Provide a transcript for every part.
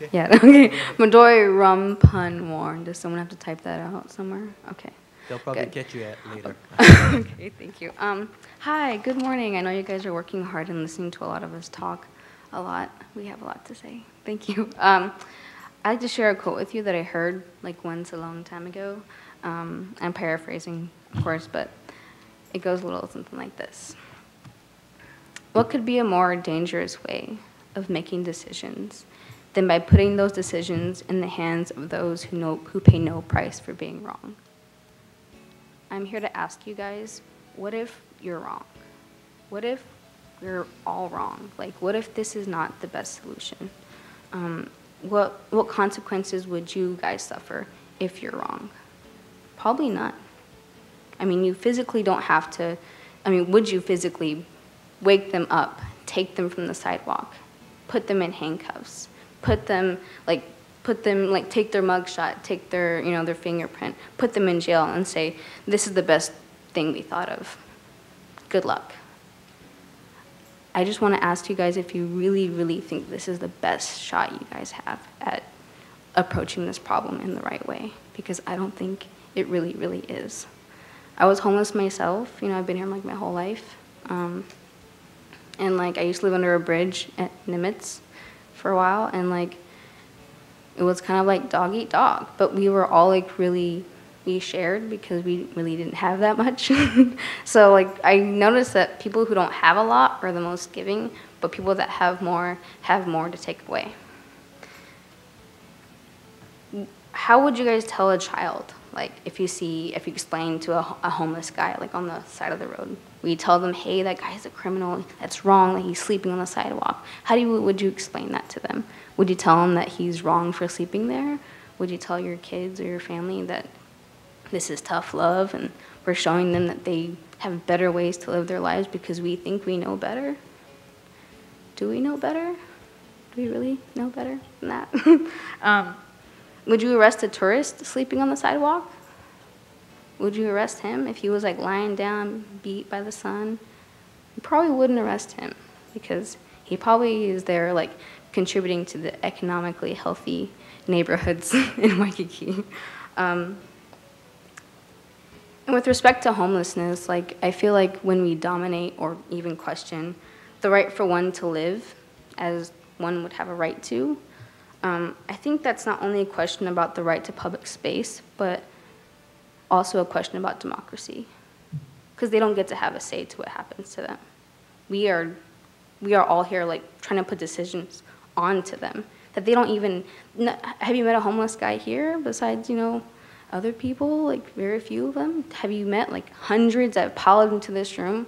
Okay. Yeah, okay. Midori Rumpungworn. Does someone have to type that out somewhere? Okay. They'll probably Good. catch you at later. okay, thank you. Um, hi, good morning. I know you guys are working hard and listening to a lot of us talk a lot. We have a lot to say. Thank you. Um, I'd like to share a quote with you that I heard like once a long time ago. Um, I'm paraphrasing, of course, but it goes a little something like this. What could be a more dangerous way of making decisions than by putting those decisions in the hands of those who, know, who pay no price for being wrong? I'm here to ask you guys, what if you're wrong? What if we're all wrong? Like, what if this is not the best solution? Um, what, what consequences would you guys suffer if you're wrong? Probably none. I mean, you physically don't have to, I mean, would you physically wake them up, take them from the sidewalk, put them in handcuffs, put them, like, put them, like, take their mugshot, take their, you know, their fingerprint, put them in jail and say, this is the best thing we thought of. Good luck. I just want to ask you guys if you really, really think this is the best shot you guys have at approaching this problem in the right way, because I don't think it really, really is. I was homeless myself. You know, I've been here like my whole life. Um, and like I used to live under a bridge at Nimitz for a while, and like it was kind of like dog eat dog. But we were all like really we shared because we really didn't have that much. so like I noticed that people who don't have a lot are the most giving, but people that have more have more to take away. How would you guys tell a child like if you see if you explain to a, a homeless guy like on the side of the road? We tell them hey that guy's a criminal. That's wrong. That he's sleeping on the sidewalk. How do you would you explain that to them? Would you tell them that he's wrong for sleeping there? Would you tell your kids or your family that this is tough love and we're showing them that they have better ways to live their lives because we think we know better? Do we know better? Do we really know better than that? Um, would you arrest a tourist sleeping on the sidewalk? Would you arrest him if he was like lying down, beat by the sun? You probably wouldn't arrest him because he probably is there like contributing to the economically healthy neighborhoods in Waikiki. Um, and with respect to homelessness, like I feel like when we dominate or even question the right for one to live as one would have a right to, um, I think that's not only a question about the right to public space, but also a question about democracy, because they don't get to have a say to what happens to them. We are, we are all here like trying to put decisions onto them that they don't even. Have you met a homeless guy here besides you know other people? Like very few of them. Have you met like hundreds that have piled into this room?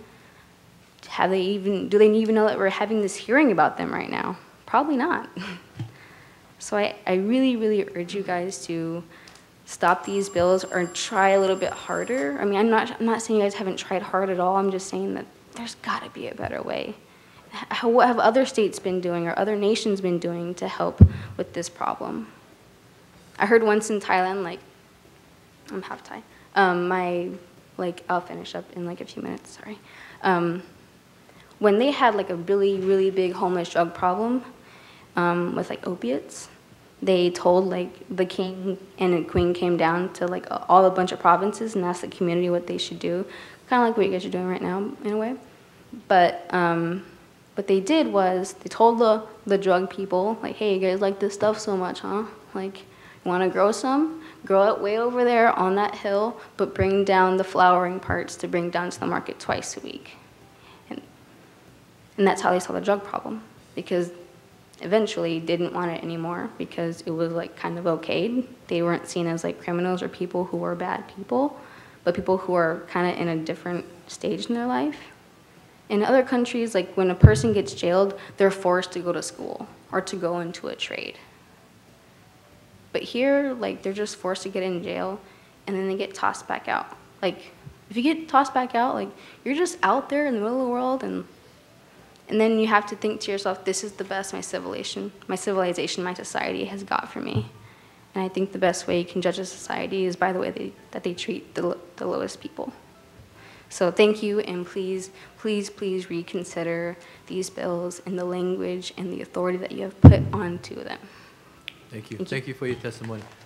Have they even? Do they even know that we're having this hearing about them right now? Probably not. So I, I really, really urge you guys to stop these bills or try a little bit harder. I mean, I'm not, I'm not saying you guys haven't tried hard at all. I'm just saying that there's got to be a better way. How, what have other states been doing or other nations been doing to help with this problem? I heard once in Thailand, like, I'm half Thai. Um, my, like, I'll finish up in like a few minutes, sorry. Um, when they had like a really, really big homeless drug problem um, with like opiates, they told like the king and the queen came down to like all a bunch of provinces and asked the community what they should do, kind of like what you guys are doing right now in a way. But um, what they did was they told the the drug people like, hey, you guys like this stuff so much, huh? Like, you want to grow some? Grow it way over there on that hill, but bring down the flowering parts to bring down to the market twice a week. And and that's how they solved the drug problem because eventually didn't want it anymore because it was like kind of okayed. They weren't seen as like criminals or people who were bad people, but people who are kind of in a different stage in their life. In other countries, like when a person gets jailed, they're forced to go to school or to go into a trade. But here, like they're just forced to get in jail and then they get tossed back out. Like if you get tossed back out, like you're just out there in the middle of the world and and then you have to think to yourself, this is the best my civilization, my civilization, my society has got for me. And I think the best way you can judge a society is by the way they, that they treat the, the lowest people. So thank you, and please, please, please reconsider these bills and the language and the authority that you have put onto them. Thank you. Thank you. Thank you for your testimony.